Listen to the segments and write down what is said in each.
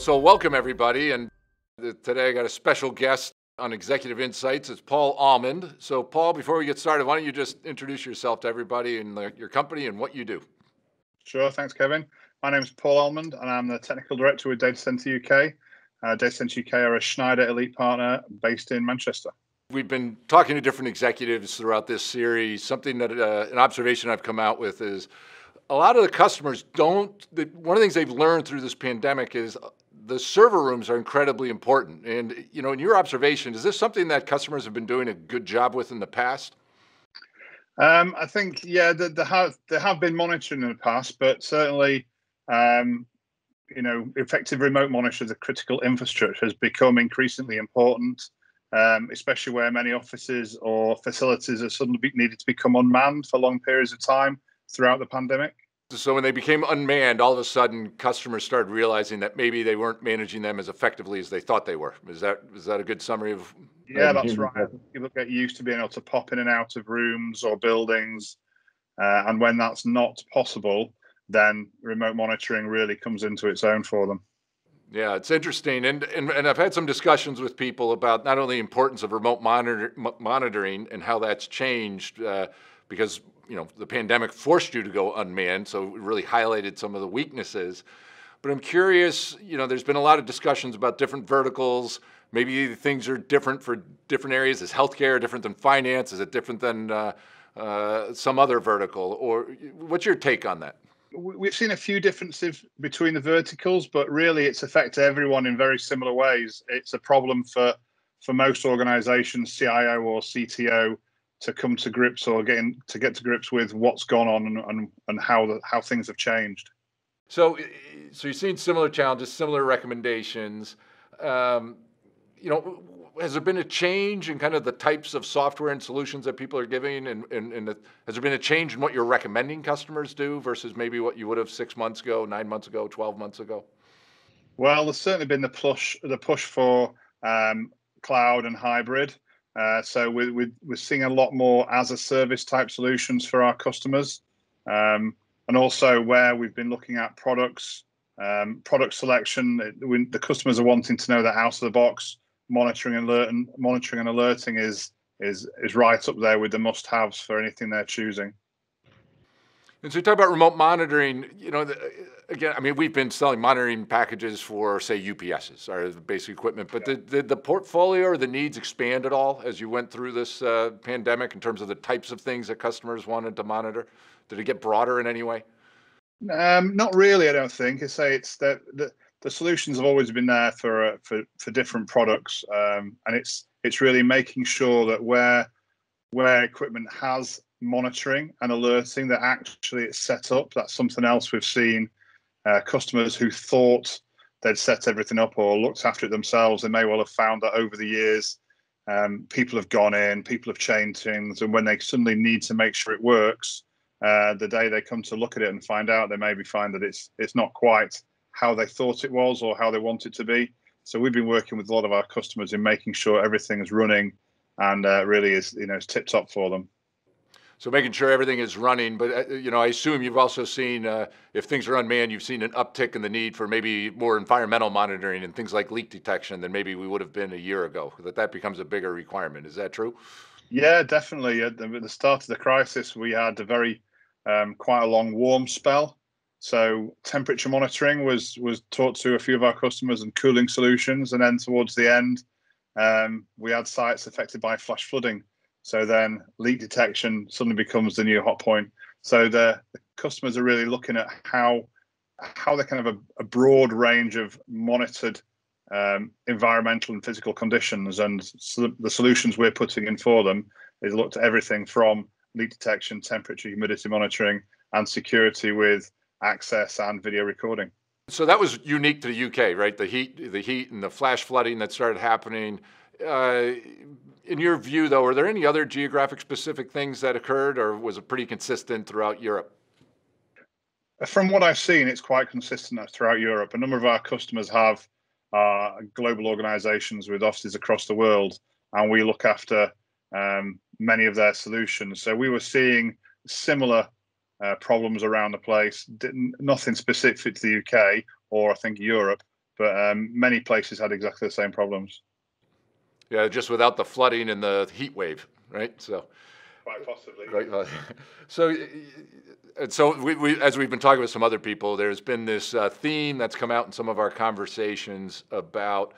so welcome everybody. And today I got a special guest on Executive Insights. It's Paul Almond. So, Paul, before we get started, why don't you just introduce yourself to everybody and the, your company and what you do? Sure. Thanks, Kevin. My name is Paul Almond, and I'm the technical director with Datacentre UK. Uh, Datacentre UK are a Schneider elite partner based in Manchester. We've been talking to different executives throughout this series. Something that uh, an observation I've come out with is a lot of the customers don't. The, one of the things they've learned through this pandemic is the server rooms are incredibly important. And you know, in your observation, is this something that customers have been doing a good job with in the past? Um, I think yeah, there, have there have been monitoring in the past, but certainly, um, you know, effective remote monitoring of critical infrastructure has become increasingly important, um, especially where many offices or facilities are suddenly needed to become unmanned for long periods of time throughout the pandemic. So when they became unmanned, all of a sudden customers started realizing that maybe they weren't managing them as effectively as they thought they were. Is that is that a good summary of? Yeah, that's right. People get used to being able to pop in and out of rooms or buildings, uh, and when that's not possible, then remote monitoring really comes into its own for them. Yeah, it's interesting, and, and and I've had some discussions with people about not only the importance of remote monitor, monitoring and how that's changed, uh, because you know, the pandemic forced you to go unmanned, so it really highlighted some of the weaknesses. But I'm curious, you know, there's been a lot of discussions about different verticals. Maybe things are different for different areas. Is healthcare different than finance? Is it different than uh, uh, some other vertical? Or what's your take on that? We've seen a few differences between the verticals, but really it's affected everyone in very similar ways. It's a problem for for most organizations, CIO or CTO, to come to grips or getting to get to grips with what's gone on and and, and how the, how things have changed. So, so you've seen similar challenges, similar recommendations. Um, you know, has there been a change in kind of the types of software and solutions that people are giving, and, and, and the, has there been a change in what you're recommending customers do versus maybe what you would have six months ago, nine months ago, twelve months ago? Well, there's certainly been the push the push for um, cloud and hybrid. Uh, so we're, we're, we're seeing a lot more as a service type solutions for our customers. Um, and also where we've been looking at products, um, product selection, the customers are wanting to know that out of the box monitoring and alert monitoring and alerting is is is right up there with the must haves for anything they're choosing. And so you talk about remote monitoring, you know, again, I mean, we've been selling monitoring packages for, say, UPSs or the basic equipment, but yeah. did, did, the portfolio or the needs expand at all as you went through this uh, pandemic in terms of the types of things that customers wanted to monitor? Did it get broader in any way? Um, not really, I don't think. I say it's that the, the solutions have always been there for uh, for for different products, um, and it's it's really making sure that where where equipment has monitoring and alerting that actually it's set up. That's something else we've seen uh, customers who thought they'd set everything up or looked after it themselves. They may well have found that over the years, um, people have gone in, people have changed things, and when they suddenly need to make sure it works, uh, the day they come to look at it and find out, they maybe find that it's it's not quite how they thought it was or how they want it to be. So we've been working with a lot of our customers in making sure everything is running and uh, really is you know is tip top for them. So making sure everything is running, but uh, you know, I assume you've also seen uh, if things are unmanned, you've seen an uptick in the need for maybe more environmental monitoring and things like leak detection than maybe we would have been a year ago. That that becomes a bigger requirement. Is that true? Yeah, definitely. At the, at the start of the crisis, we had a very um, quite a long warm spell. So temperature monitoring was was taught to a few of our customers and cooling solutions, and then towards the end, um, we had sites affected by flash flooding. So then leak detection suddenly becomes the new hot point. So the, the customers are really looking at how how they kind of a, a broad range of monitored um, environmental and physical conditions, and so the solutions we're putting in for them is looked at everything from leak detection, temperature, humidity monitoring, and security with access and video recording. So that was unique to the UK, right? The heat, the heat, and the flash flooding that started happening. Uh, in your view, though, are there any other geographic specific things that occurred, or was it pretty consistent throughout Europe? From what I've seen, it's quite consistent throughout Europe. A number of our customers have uh, global organizations with offices across the world, and we look after um, many of their solutions. So we were seeing similar uh, problems around the place, nothing specific to the UK or I think Europe, but um, many places had exactly the same problems. Yeah, just without the flooding and the heat wave, right? So, quite possibly. Right. So, and so we, we, as we've been talking with some other people, there's been this uh, theme that's come out in some of our conversations about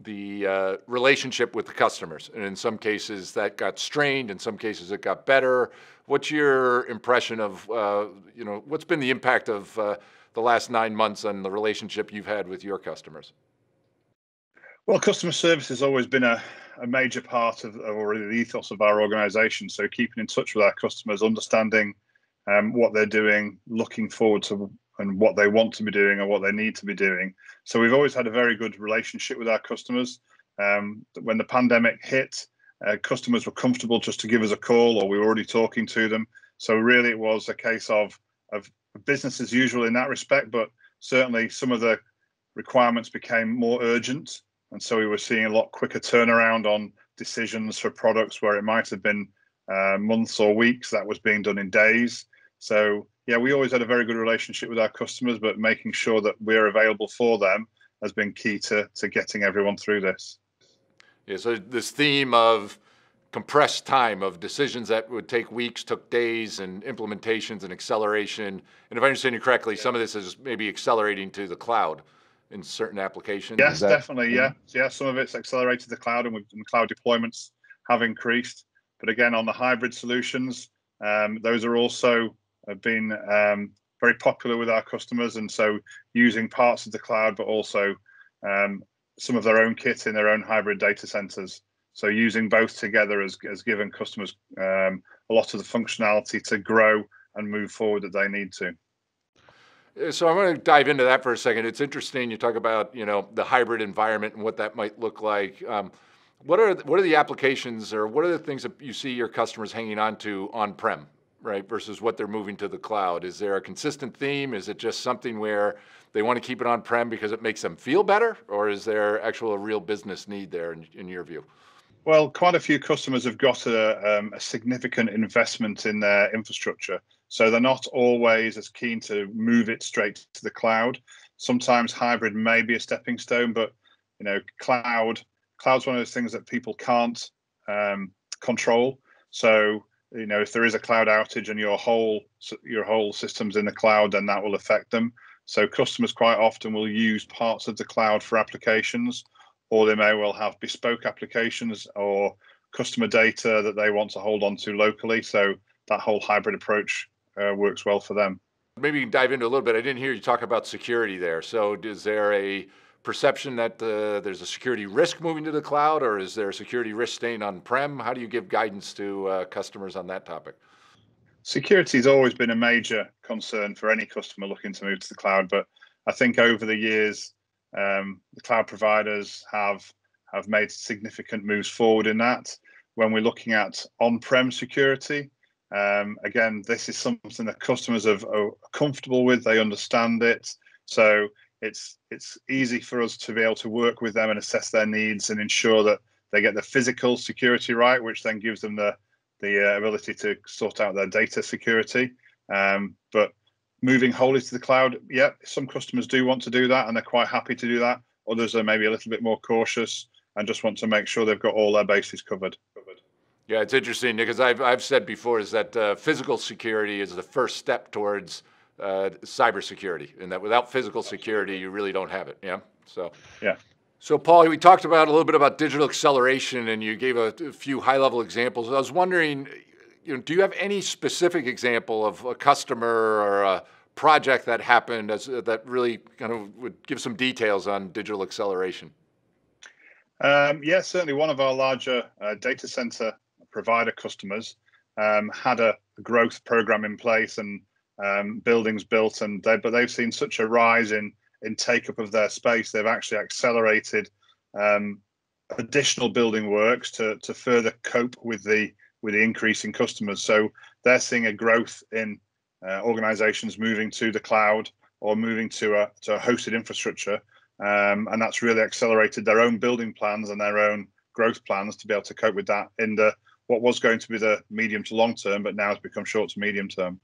the uh, relationship with the customers, and in some cases that got strained, in some cases it got better. What's your impression of, uh, you know, what's been the impact of uh, the last nine months on the relationship you've had with your customers? Well, customer service has always been a, a major part of, of already the ethos of our organization. So keeping in touch with our customers, understanding um, what they're doing, looking forward to and what they want to be doing and what they need to be doing. So we've always had a very good relationship with our customers. Um, when the pandemic hit, uh, customers were comfortable just to give us a call or we were already talking to them. So really it was a case of, of business as usual in that respect, but certainly some of the requirements became more urgent. And so we were seeing a lot quicker turnaround on decisions for products where it might have been uh, months or weeks that was being done in days. So yeah, we always had a very good relationship with our customers, but making sure that we're available for them has been key to to getting everyone through this. Yeah, so this theme of compressed time of decisions that would take weeks took days and implementations and acceleration. And if I understand you correctly, yeah. some of this is maybe accelerating to the cloud in certain applications. Yes, that, definitely. Yeah. yeah, some of it's accelerated the cloud and, and cloud deployments have increased. But again, on the hybrid solutions, um, those are also have been um, very popular with our customers, and so using parts of the cloud, but also um, some of their own kit in their own hybrid data centers. So using both together has, has given customers um, a lot of the functionality to grow and move forward that they need to. So I'm going to dive into that for a second. It's interesting. You talk about you know the hybrid environment and what that might look like. Um, what are what are the applications or what are the things that you see your customers hanging on to on-prem, right, versus what they're moving to the cloud? Is there a consistent theme? Is it just something where they want to keep it on-prem because it makes them feel better, or is there actual a real business need there in, in your view? Well, quite a few customers have got a, um, a significant investment in their infrastructure, so they're not always as keen to move it straight to the cloud. Sometimes hybrid may be a stepping stone, but you know, cloud cloud's one of those things that people can't um, control. So you know, if there is a cloud outage and your whole your whole system's in the cloud, then that will affect them. So customers quite often will use parts of the cloud for applications, or they may well have bespoke applications or customer data that they want to hold on to locally. So that whole hybrid approach uh, works well for them. Maybe you can dive into a little bit. I didn't hear you talk about security there. So is there a perception that uh, there's a security risk moving to the cloud, or is there a security risk staying on-prem? How do you give guidance to uh, customers on that topic? Security has always been a major concern for any customer looking to move to the cloud, but I think over the years, um, the cloud providers have have made significant moves forward in that. When we're looking at on-prem security, um, again, this is something that customers are, are comfortable with. They understand it, so it's it's easy for us to be able to work with them and assess their needs and ensure that they get the physical security right, which then gives them the the uh, ability to sort out their data security. Um, but moving wholly to the cloud, yeah, some customers do want to do that and they're quite happy to do that. Others are maybe a little bit more cautious and just want to make sure they've got all their bases covered. Yeah, it's interesting because I've I've said before is that uh, physical security is the first step towards uh, cybersecurity, and that without physical security, you really don't have it. Yeah. So. Yeah. So, Paul, we talked about a little bit about digital acceleration, and you gave a, a few high-level examples. I was wondering, you know, do you have any specific example of a customer or a project that happened as, that really kind of would give some details on digital acceleration? Um, yes, yeah, certainly. One of our larger uh, data center provider customers um, had a growth program in place, and um, buildings built, and they, but they've seen such a rise in in take up of their space. They've actually accelerated um, additional building works to to further cope with the with the increase in customers. So they're seeing a growth in uh, organizations moving to the cloud or moving to a to a hosted infrastructure, um, and that's really accelerated their own building plans and their own growth plans to be able to cope with that in the what was going to be the medium to long term, but now has become short to medium term.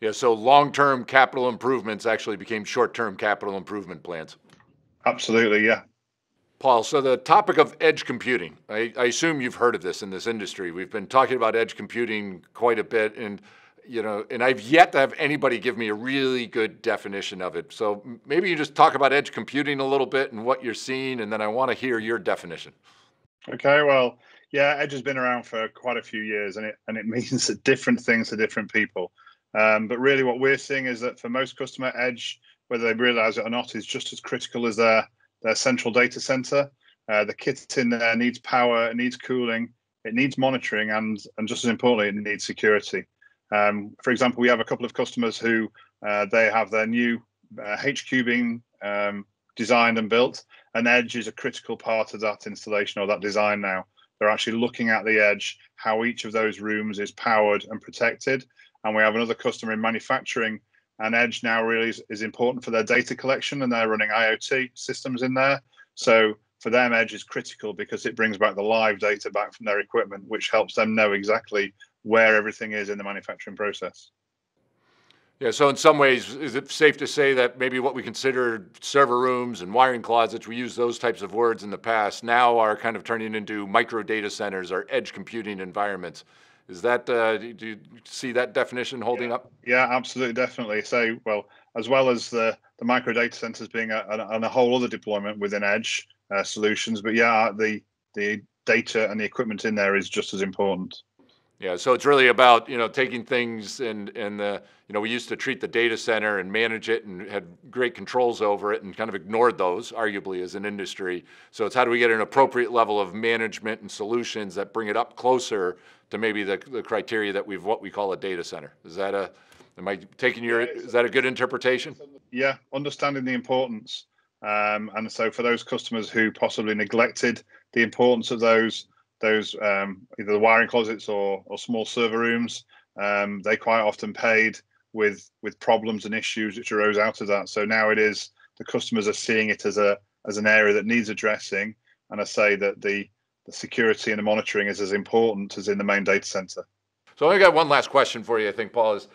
Yeah, so long-term capital improvements actually became short-term capital improvement plans. Absolutely, yeah. Paul, so the topic of edge computing, I, I, assume you've heard of this in this industry. We've been talking about edge computing quite a bit, and you know, and I've yet to have anybody give me a really good definition of it. So maybe you just talk about edge computing a little bit and what you're seeing, and then I want to hear your definition. Okay, well, yeah, edge has been around for quite a few years, and it and it means different things to different people. Um, but really, what we're seeing is that for most customer, edge, whether they realize it or not, is just as critical as their their central data center. Uh, the kit in there needs power, it needs cooling, it needs monitoring, and and just as importantly, it needs security. Um, for example, we have a couple of customers who uh, they have their new uh, HQ being um, designed and built, and Edge is a critical part of that installation or that design now. They're actually looking at the edge, how each of those rooms is powered and protected. And we have another customer in manufacturing and Edge now really is, is, important for their data collection, and they're running IoT systems in there. So for them, Edge is critical because it brings back the live data back from their equipment, which helps them know exactly where everything is in the manufacturing process. Yeah, so in some ways, is it safe to say that maybe what we considered server rooms and wiring closets, we used those types of words in the past, now are kind of turning into micro data centers or edge computing environments? Is that uh, do you see that definition holding yeah. up? Yeah, absolutely, definitely. So, well, as well as the the micro data centers being a, a, and a whole other deployment within Edge uh, solutions, but yeah, the the data and the equipment in there is just as important. Yeah, so it's really about you know taking things and and the you know we used to treat the data center and manage it and had great controls over it and kind of ignored those arguably as an industry. So it's how do we get an appropriate level of management and solutions that bring it up closer to maybe the, the criteria that we've what we call a data center. Is that a am I taking your yeah, is that a good interpretation? Yeah, understanding the importance. Um, and so for those customers who possibly neglected the importance of those those um, either the wiring closets or, or small server rooms, um, they quite often paid with with problems and issues which arose out of that. So now it is the customers are seeing it as a as an area that needs addressing, and I say that the the security and the monitoring is as important as in the main data center. So I got one last question for you. I think Paul is,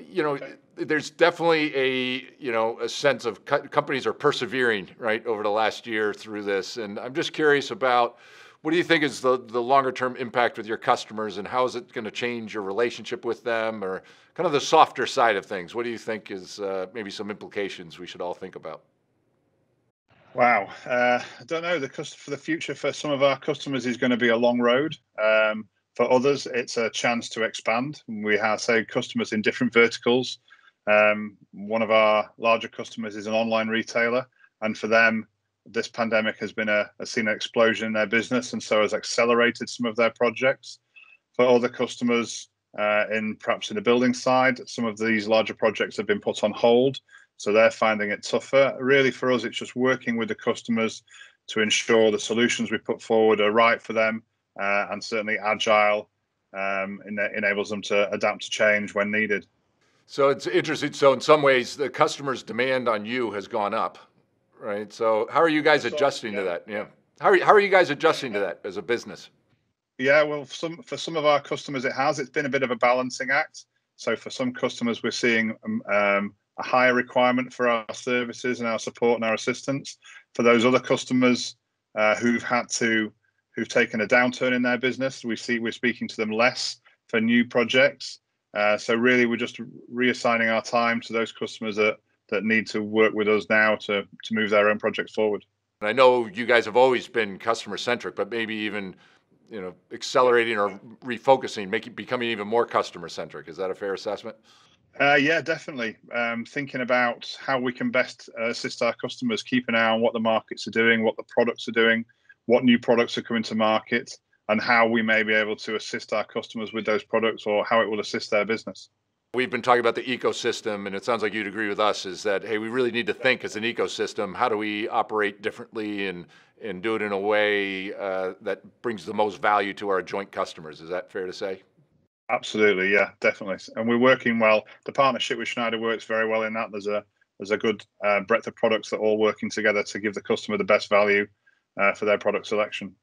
you know, okay. there's definitely a you know a sense of co- companies are persevering right over the last year through this, and I'm just curious about what do you think is the, the longer term impact with your customers and how is it going to change your relationship with them or kind of the softer side of things? What do you think is uh, maybe some implications we should all think about? Wow, uh, I don't know. The for the future for some of our customers is going to be a long road. Um, for others, it's a chance to expand. We have say customers in different verticals. Um, one of our larger customers is an online retailer, and for them, this pandemic has been a, seen an explosion in their business and so has accelerated some of their projects. For other customers uh, in perhaps in the building side, some of these larger projects have been put on hold. So they're finding it tougher. Really, for us, it's just working with the customers to ensure the solutions we put forward are right for them uh, and certainly agile um, enables them to adapt to change when needed. So it's interesting. So in some ways, the customer's demand on you has gone up right? So how are you guys adjusting yeah. to that? Yeah. How are you, how are you guys adjusting to that as a business? Yeah, well, for some for some of our customers, it has. It's been a bit of a balancing act. So for some customers, we're seeing um, um, a higher requirement for our services and our support and our assistance. For those other customers uh, who've had to who've taken a downturn in their business, we see we're speaking to them less for new projects. Uh, so really, we're just reassigning our time to those customers that that need to work with us now to to move their own projects forward. And I know you guys have always been customer centric, but maybe even you know accelerating or refocusing, making becoming even more customer centric. Is that a fair assessment? Uh, yeah, definitely. Um, thinking about how we can best uh, assist our customers, keep an eye on what the markets are doing, what the products are doing, what new products are coming to market, and how we may be able to assist our customers with those products or how it will assist their business. We've been talking about the ecosystem, and it sounds like you'd agree with us, is that, hey, we really need to think as an ecosystem, how do we operate differently and, and do it in a way uh, that brings the most value to our joint customers? Is that fair to say? Absolutely, yeah, definitely. And we're working well. The partnership with Schneider works very well in that. There's a there's a good uh, breadth of products that are all working together to give the customer the best value uh, for their product selection.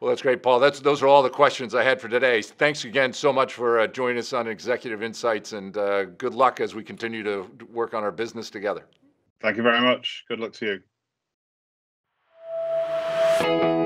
Well, that's great, Paul. That's those are all the questions I had for today. Thanks again so much for uh, joining us on Executive Insights, and uh, good luck as we continue to work on our business together. Thank you very much. Good luck to you.